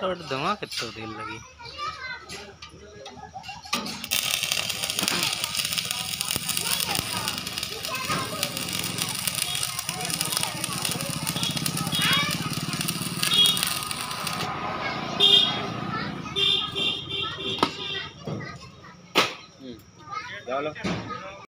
तो धुआं कितो दिल लगी हम्म,